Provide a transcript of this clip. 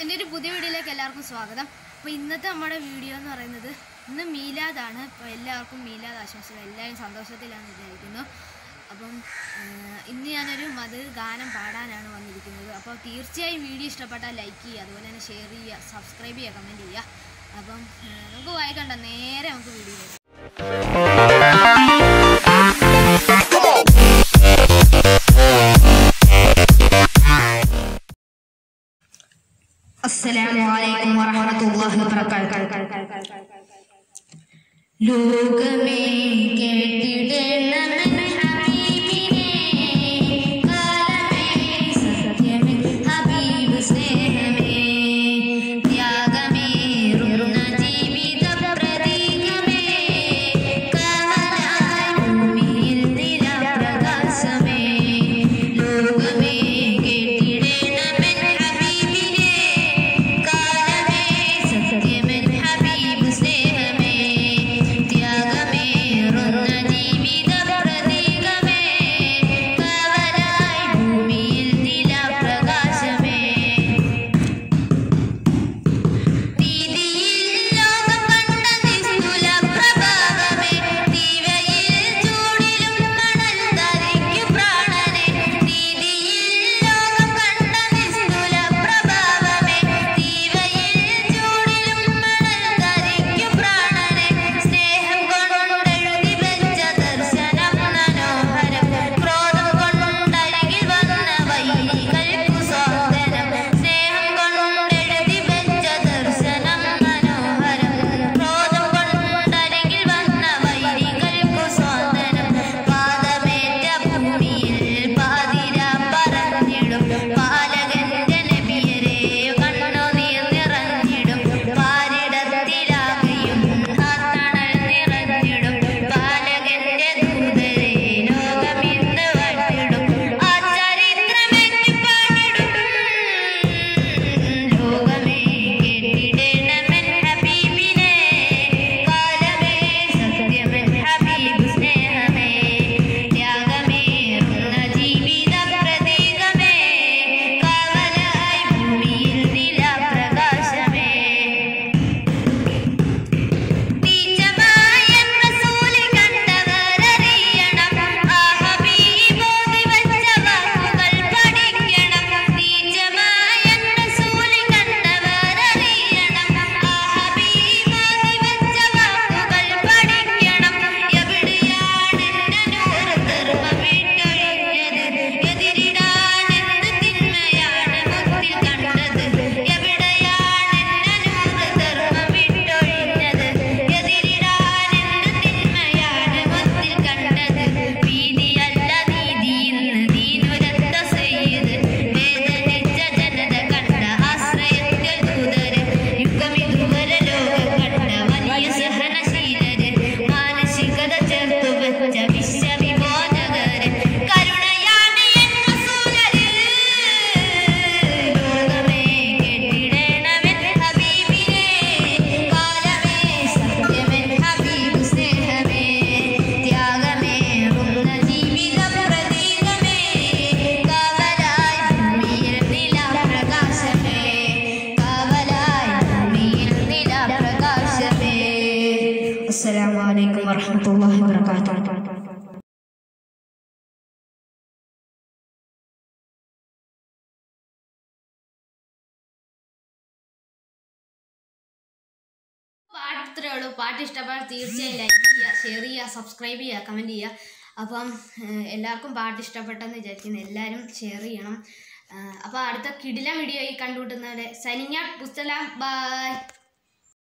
എന്റെ ഒരു പുതിയ വീഡിയോയിലേക്ക് എല്ലാവർക്കും സ്വാഗതം. അപ്പോൾ ഇന്നത്തെ നമ്മുടെ വീഡിയോ എന്ന് പറയുന്നത് ഇന്ന് മീലാദാണ്. അപ്പോൾ എല്ലാവർക്കും മീലാദ് ആശംസകൾ എല്ലാവരും സന്തോഷത്തിലാണ് വിചാരിക്കുന്നു അപ്പം ഇന്ന് ഞാനൊരു മത് ഗാനം പാടാനാണ് വന്നിരിക്കുന്നത്. അപ്പോൾ തീർച്ചയായും വീഡിയോ ഇഷ്ടപ്പെട്ടാൽ ലൈക്ക് ചെയ്യുക അതുപോലെ തന്നെ ഷെയർ ചെയ്യുക സബ്സ്ക്രൈബ് ചെയ്യുക കമന്റ് ചെയ്യുക. അപ്പം നമുക്ക് വായിക്കണ്ട നേരെ നമുക്ക് വീഡിയോ അസ്സലാമലൈക്കും വറഹമത്തുള്ളാഹി വബറകാതുഹു. ലോകമേ കേട്ടിടേണമേ. പാട്ട് ഇത്രേ ഉള്ളൂ. പാട്ട് ഇഷ്ടപ്പെട്ടാൽ തീർച്ചയായും ലൈക്ക് ചെയ്യുക ഷെയർ ചെയ്യുക സബ്സ്ക്രൈബ് ചെയ്യുക കമന്റ് ചെയ്യുക. അപ്പം എല്ലാവർക്കും പാട്ട് ഇഷ്ടപ്പെട്ടെന്ന് വിചാരിക്കുന്നു. എല്ലാവരും ഷെയർ ചെയ്യണം. അപ്പോൾ അടുത്ത കിടിലം വീഡിയോ ആയി കണ്ടുകൂട്ടുന്നവരെ സനിങ്ങ പുസ്തലാം ബായ്